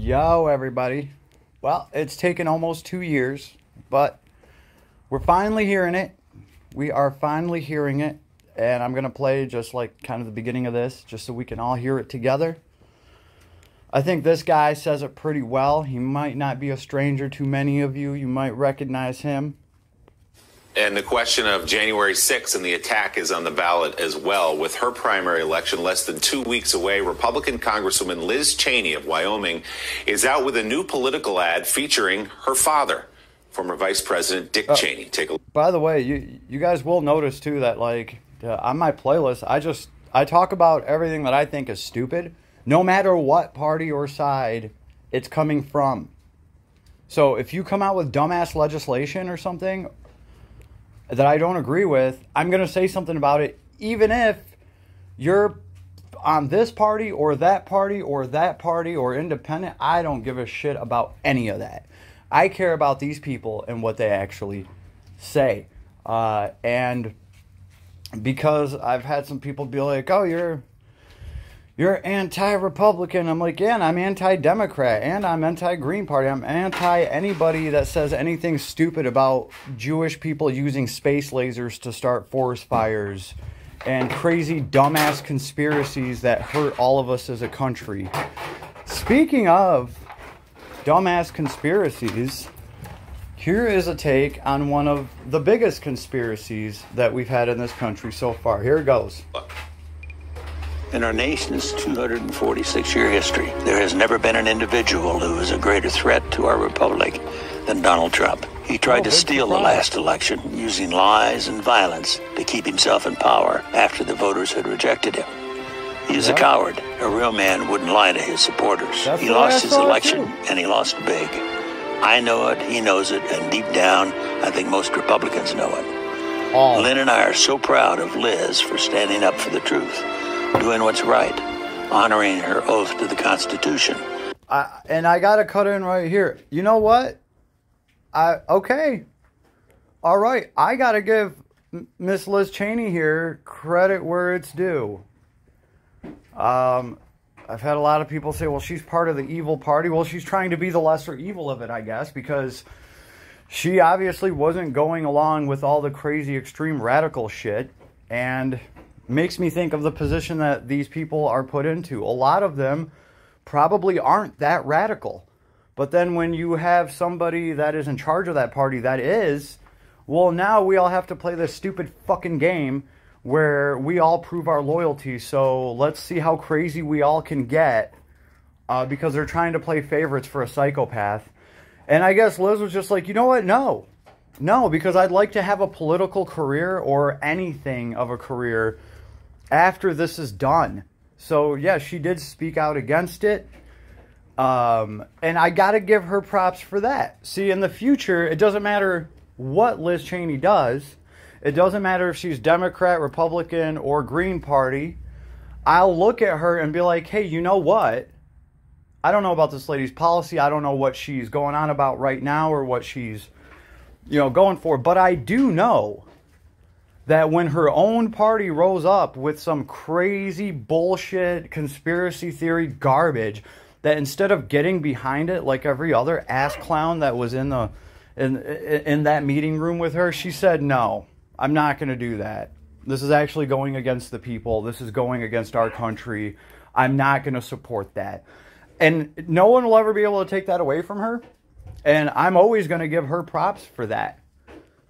Yo, everybody. Well, it's taken almost two years, but we're finally hearing it. We are finally hearing it. And I'm going to play just like kind of the beginning of this, just so we can all hear it together. I think this guy says it pretty well. He might not be a stranger to many of you. You might recognize him. And the question of January 6th and the attack is on the ballot as well. With her primary election less than two weeks away, Republican Congresswoman Liz Cheney of Wyoming is out with a new political ad featuring her father, former Vice President Dick Cheney. Take a look. By the way, you you guys will notice too that like uh, on my playlist, I just I talk about everything that I think is stupid, no matter what party or side it's coming from. So if you come out with dumbass legislation or something that I don't agree with, I'm going to say something about it, even if you're on this party or that party or that party or independent. I don't give a shit about any of that. I care about these people and what they actually say. Uh, and because I've had some people be like, "Oh, you're you're anti-Republican." I'm like, "Yeah, and I'm anti-Democrat, and I'm anti-Green Party. I'm anti anybody that says anything stupid about Jewish people using space lasers to start forest fires." And crazy dumbass conspiracies that hurt all of us as a country. Speaking of dumbass conspiracies, here is a take on one of the biggest conspiracies that we've had in this country so far. Here it goes. In our nation's 246 year history, there has never been an individual who is a greater threat to our republic than Donald Trump. He tried Oh, to steal the last election using lies and violence to keep himself in power after the voters had rejected him. He is a coward. A real man wouldn't lie to his supporters. That's he the way I lost his election and he lost big. I know it, he knows it, and deep down, I think most Republicans know it. All. Lynn and I are so proud of Liz for standing up for the truth, doing what's right, honoring her oath to the Constitution. I, and I gotta cut in right here. You know what? I okay. All right, I gotta give Miss Liz Cheney here credit where it's due. Um, I've had a lot of people say, "Well, she's part of the evil party." Well, she's trying to be the lesser evil of it, I guess, because she obviously wasn't going along with all the crazy extreme radical shit and makes me think of the position that these people are put into. A lot of them probably aren't that radical. But then when you have somebody that is in charge of that party that is, well, now we all have to play this stupid fucking game where we all prove our loyalty. So let's see how crazy we all can get uh, because they're trying to play favorites for a psychopath. And I guess Liz was just like, you know what? No. No, because I'd like to have a political career or anything of a career after this is done. So, yeah, she did speak out against it. Um, and I got to give her props for that. See, in the future, it doesn't matter what Liz Cheney does, it doesn't matter if she's Democrat, Republican, or Green Party. I'll look at her and be like, hey, you know what? I don't know about this lady's policy. I don't know what she's going on about right now or what she's, you know, going for. But I do know that when her own party rose up with some crazy bullshit conspiracy theory garbage, that instead of getting behind it like every other ass clown that was in the in in that meeting room with her, she said, "No, I'm not going to do that. This is actually going against the people. This is going against our country. I'm not going to support that." And no one will ever be able to take that away from her. And I'm always going to give her props for that.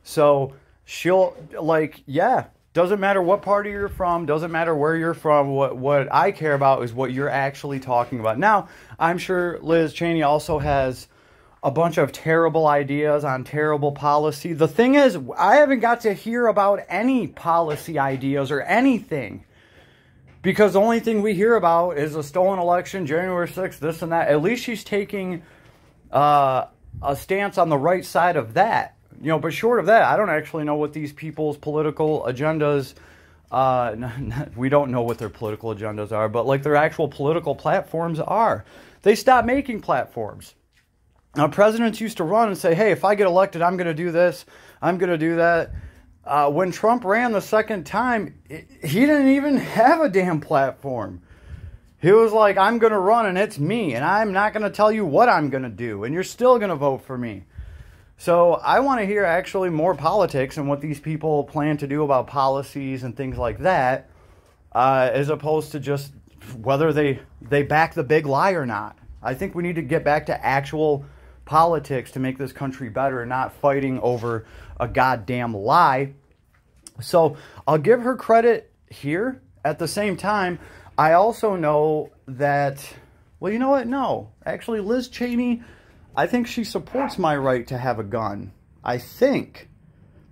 So she'll like, yeah, doesn't matter what party you're from, doesn't matter where you're from. What what I care about is what you're actually talking about. Now, I'm sure Liz Cheney also has a bunch of terrible ideas on terrible policy. The thing is, I haven't got to hear about any policy ideas or anything. Because the only thing we hear about is a stolen election, January 6th, this and that. At least she's taking uh, a stance on the right side of that. You know, but short of that, I don't actually know what these people's political agendas. Uh, we don't know what their political agendas are, but like their actual political platforms are. They stopped making platforms. Now, presidents used to run and say, hey, if I get elected, I'm going to do this, I'm going to do that. Uh, when Trump ran the second time, he didn't even have a damn platform. He was like, I'm going to run and it's me, and I'm not going to tell you what I'm going to do, and you're still going to vote for me. So I want to hear actually more politics and what these people plan to do about policies and things like that, uh, as opposed to just whether they they back the big lie or not. I think we need to get back to actual politics to make this country better, not fighting over a goddamn lie. So I'll give her credit here. At the same time, I also know that, well, you know what? No. Actually, Liz Cheney, I think she supports my right to have a gun. I think.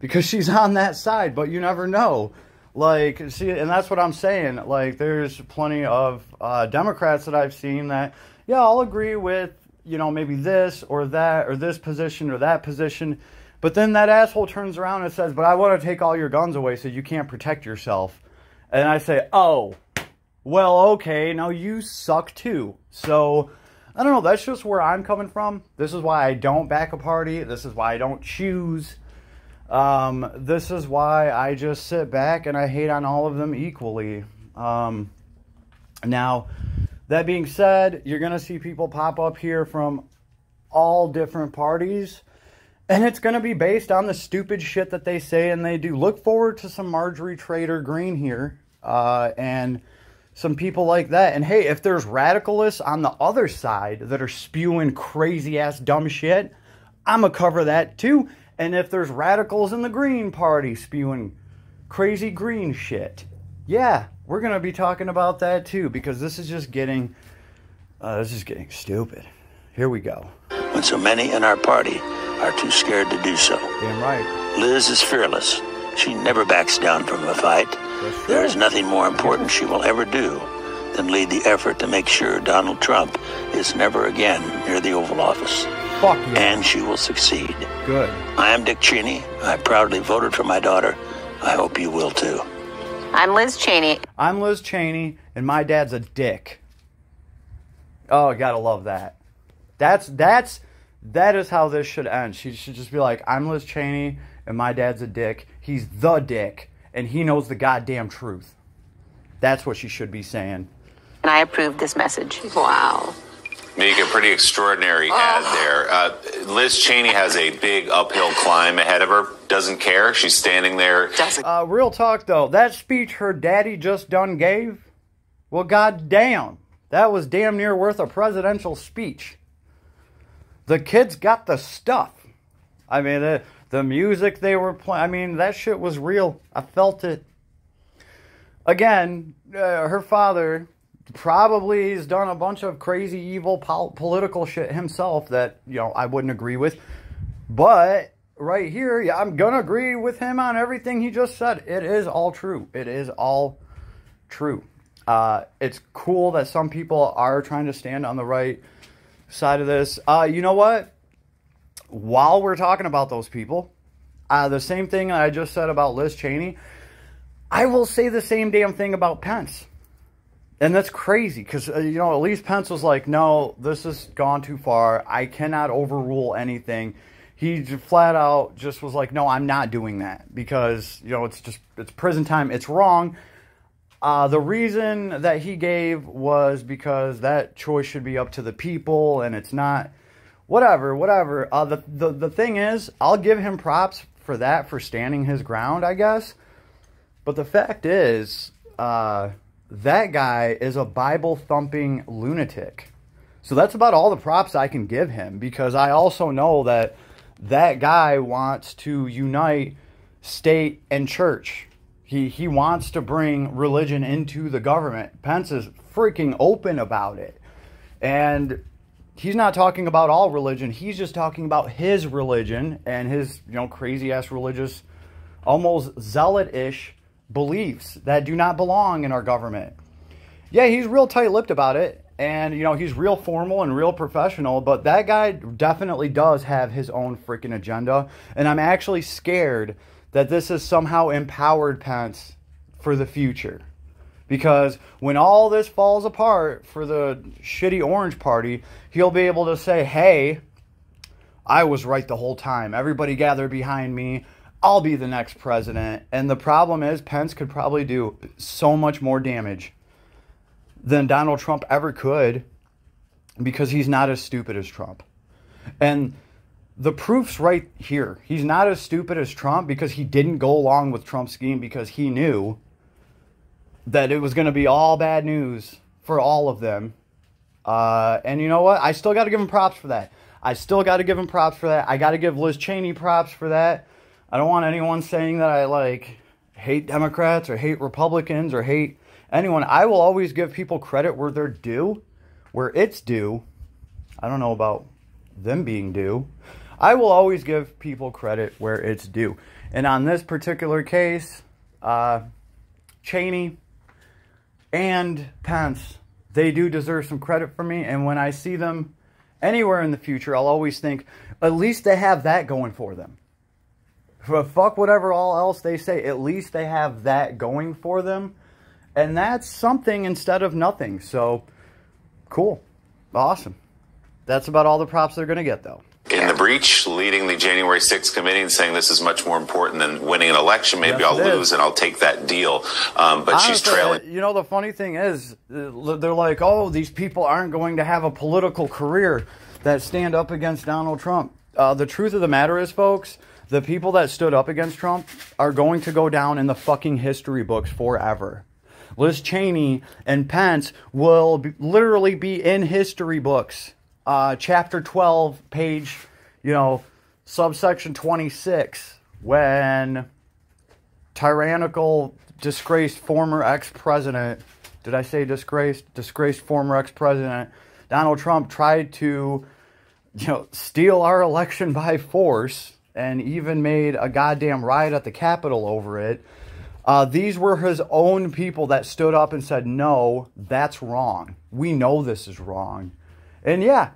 Because she's on that side, but you never know. Like, see, and that's what I'm saying. Like, there's plenty of uh, Democrats that I've seen that, yeah, I'll agree with, you know, maybe this or that or this position or that position. But then that asshole turns around and says, but I want to take all your guns away so you can't protect yourself. And I say, oh, well, okay, now you suck too. So, I don't know, that's just where I'm coming from. This is why I don't back a party. This is why I don't choose. Um, this is why I just sit back and I hate on all of them equally. Um, now, that being said, you're going to see people pop up here from all different parties. And it's going to be based on the stupid shit that they say and they do. Look forward to some Marjorie Trader Greene here uh, and some people like that. And hey, if there's radicalists on the other side that are spewing crazy ass dumb shit, I'm to cover that too. And if there's radicals in the Green Party spewing crazy green shit, yeah, we're going to be talking about that too because this is just getting, uh, this is getting stupid. Here we go. When so many in our party are too scared to do so. Damn right. Liz is fearless. She never backs down from a fight. There is nothing more important she will ever do than lead the effort to make sure Donald Trump is never again near the Oval Office. Fuck yeah. And she will succeed. Good. I am Dick Cheney. I proudly voted for my daughter. I hope you will too. I'm Liz Cheney. I'm Liz Cheney, and my dad's a dick. Oh, gotta love that. That's that's that is how this should end. She should just be like, I'm Liz Cheney, and my dad's a dick. He's the dick, and he knows the goddamn truth. That's what she should be saying. And I approve this message. Wow. Make a pretty extraordinary ad there. Uh, Liz Cheney has a big uphill climb ahead of her. Doesn't care. She's standing there. Doesn't. Uh, real talk though, that speech her daddy just done gave, well, goddamn, that was damn near worth a presidential speech. The kids got the stuff. I mean, the, the music they were playing, I mean, that shit was real. I felt it. Again, uh, her father probably has done a bunch of crazy, evil pol- political shit himself that, you know, I wouldn't agree with. But right here, yeah, I'm going to agree with him on everything he just said. It is all true. It is all true. Uh, it's cool that some people are trying to stand on the right side of this. Uh, you know what? While we're talking about those people, uh, the same thing I just said about Liz Cheney, I will say the same damn thing about Pence. And that's crazy because, uh, you know, at least Pence was like, no, this has gone too far. I cannot overrule anything. He flat out just was like, no, I'm not doing that because, you know, it's just, it's prison time. It's wrong. Uh, the reason that he gave was because that choice should be up to the people and it's not, whatever, whatever. Uh, the, the, the thing is, I'll give him props for that, for standing his ground, I guess. But the fact is, uh, that guy is a Bible thumping lunatic. So that's about all the props I can give him because I also know that that guy wants to unite state and church. He he wants to bring religion into the government. Pence is freaking open about it. And he's not talking about all religion. He's just talking about his religion and his, you know, crazy ass religious almost zealot-ish beliefs that do not belong in our government. Yeah, he's real tight-lipped about it and you know, he's real formal and real professional, but that guy definitely does have his own freaking agenda and I'm actually scared that this has somehow empowered Pence for the future. Because when all this falls apart for the shitty Orange Party, he'll be able to say, hey, I was right the whole time. Everybody gathered behind me. I'll be the next president. And the problem is, Pence could probably do so much more damage than Donald Trump ever could because he's not as stupid as Trump. And the proof's right here. He's not as stupid as Trump because he didn't go along with Trump's scheme because he knew that it was going to be all bad news for all of them. Uh, and you know what? I still got to give him props for that. I still got to give him props for that. I got to give Liz Cheney props for that. I don't want anyone saying that I like hate Democrats or hate Republicans or hate anyone. I will always give people credit where they're due, where it's due. I don't know about them being due. I will always give people credit where it's due. And on this particular case, uh, Cheney and Pence, they do deserve some credit for me. And when I see them anywhere in the future, I'll always think, at least they have that going for them. But fuck whatever all else they say, at least they have that going for them. And that's something instead of nothing. So, cool. Awesome. That's about all the props they're going to get, though. In the breach, leading the January 6th committee and saying this is much more important than winning an election. Maybe Yes, I'll is. lose and I'll take that deal. Um, but she's trailing. You know, the funny thing is, uh, they're like, oh, these people aren't going to have a political career that stand up against Donald Trump. Uh, the truth of the matter is, folks, the people that stood up against Trump are going to go down in the fucking history books forever. Liz Cheney and Pence will be, literally be in history books. Uh, chapter 12, page, you know, subsection 26, when tyrannical, disgraced former ex president, did I say disgraced? Disgraced former ex president Donald Trump tried to, you know, steal our election by force and even made a goddamn riot at the Capitol over it. Uh, these were his own people that stood up and said, no, that's wrong. We know this is wrong. And yeah,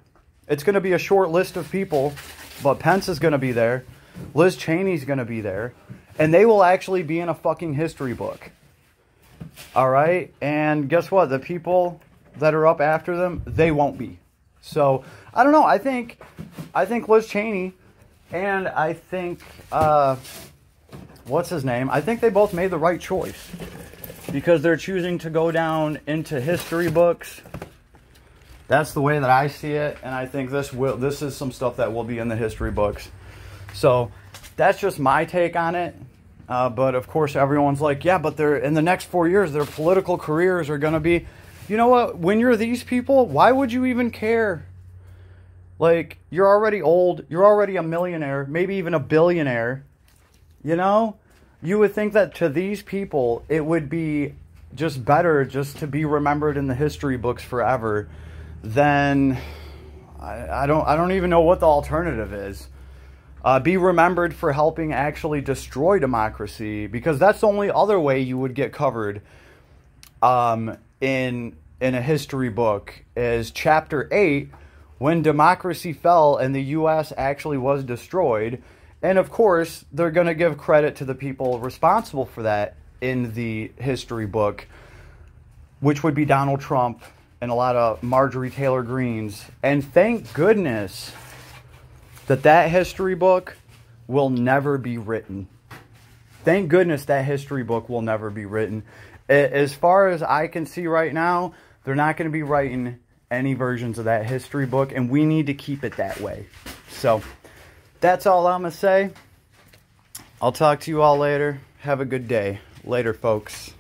it's going to be a short list of people, but Pence is going to be there. Liz Cheney's going to be there. And they will actually be in a fucking history book. All right? And guess what? The people that are up after them, they won't be. So, I don't know. I think I think Liz Cheney and I think uh what's his name? I think they both made the right choice because they're choosing to go down into history books. That's the way that I see it, and I think this will this is some stuff that will be in the history books. So that's just my take on it. Uh, but of course, everyone's like, yeah, but they're in the next four years, their political careers are going to be. You know what? When you're these people, why would you even care? Like, you're already old, you're already a millionaire, maybe even a billionaire. You know? You would think that to these people, it would be just better just to be remembered in the history books forever than. I, I don't I don't even know what the alternative is. Uh, be remembered for helping actually destroy democracy because that's the only other way you would get covered um, in in a history book is chapter 8 when democracy fell and the US actually was destroyed and of course they're going to give credit to the people responsible for that in the history book which would be Donald Trump and a lot of Marjorie Taylor Greenes and thank goodness that that history book will never be written. Thank goodness that history book will never be written. As far as I can see right now, they're not going to be writing any versions of that history book, and we need to keep it that way. So that's all I'm going to say. I'll talk to you all later. Have a good day. Later, folks.